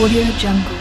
Audio Jungle.